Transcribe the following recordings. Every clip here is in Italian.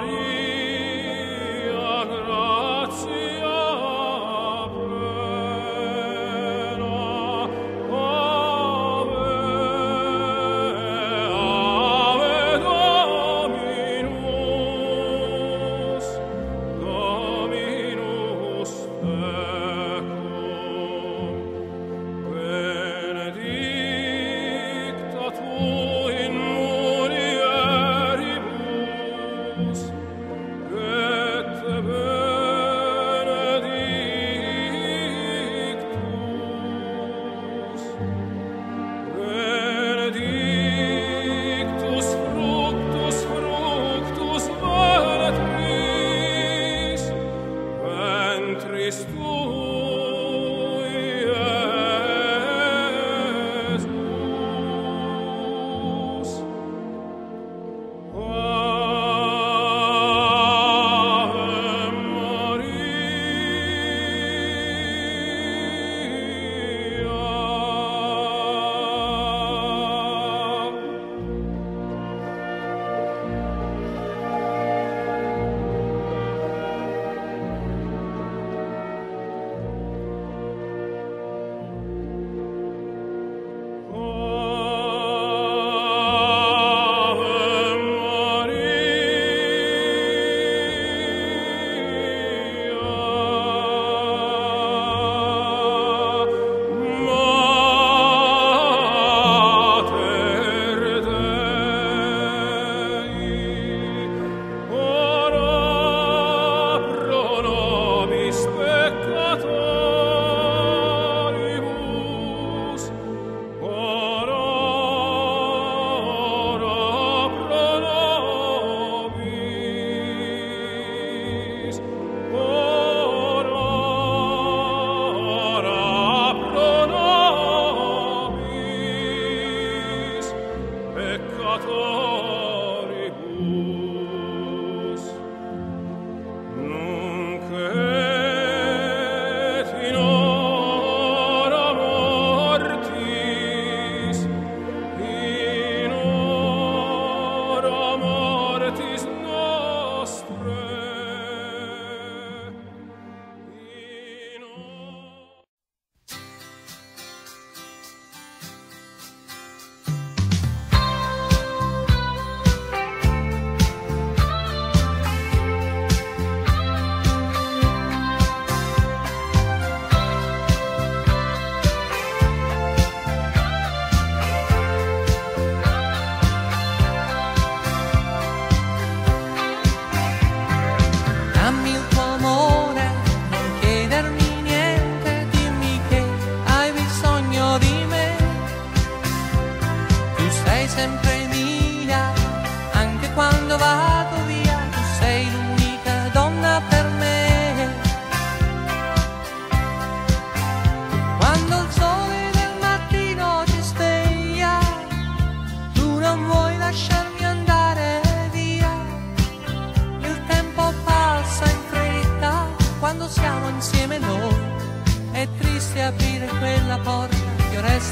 Maria.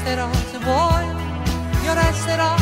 resterò, se vuoi, io resterò.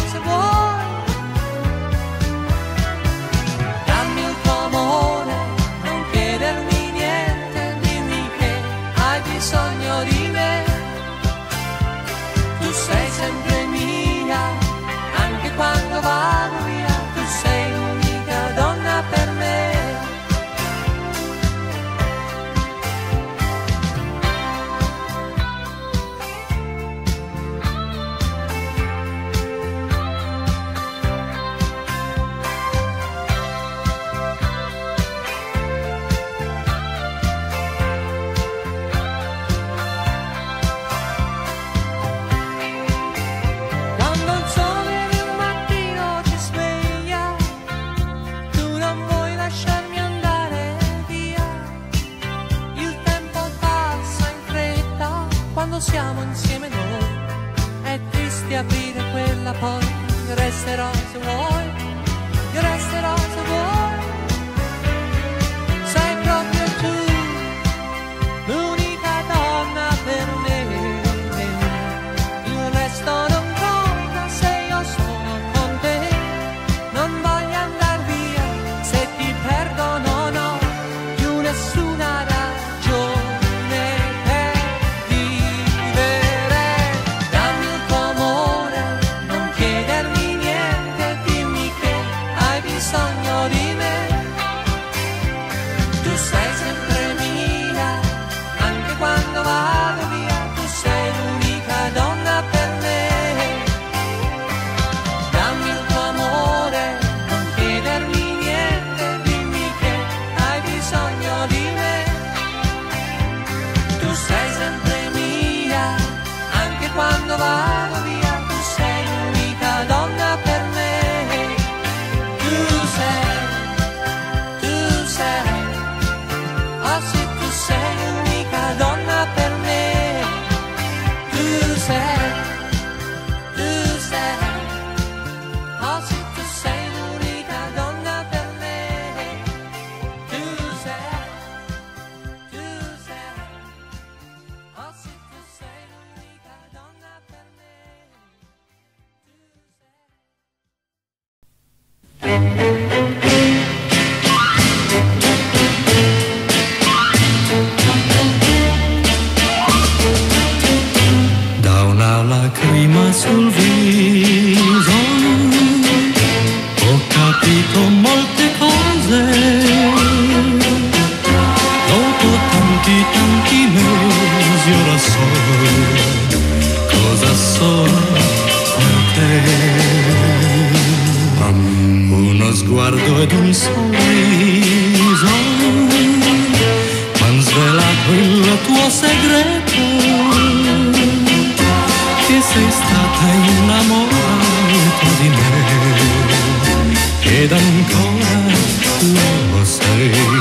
will say.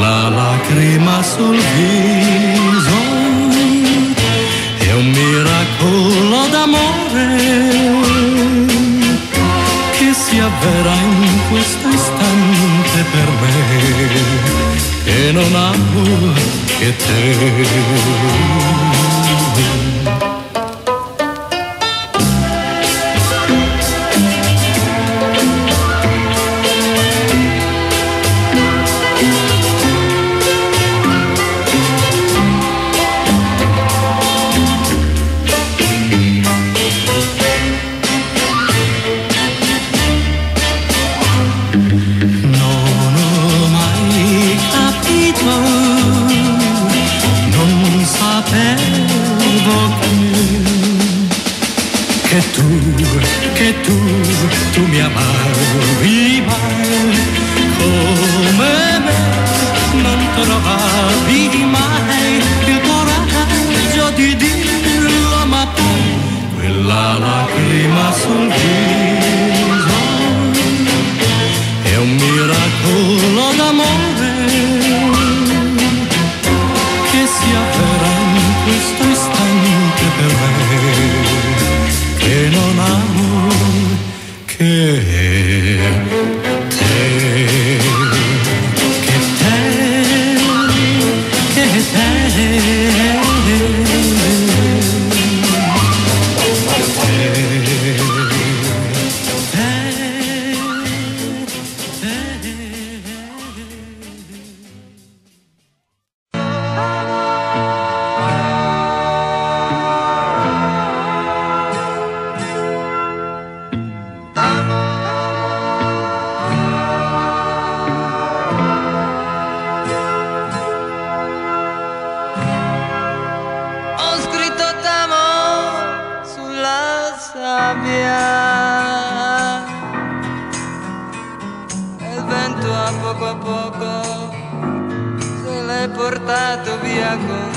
la lacrima sul viso è un miracolo d'amore che si avvera in questo istante per me e non amo che te. Che tu, tu mi amavi mai. Come me, non trovavi mai il coraggio di dirlo, ma poi quella lacrima sul viso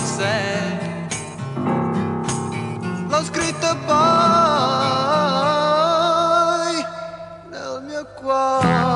sé. L'ho scritto poi nel mio cuore.